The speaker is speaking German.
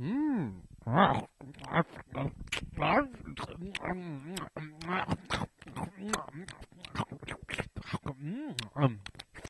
Mm.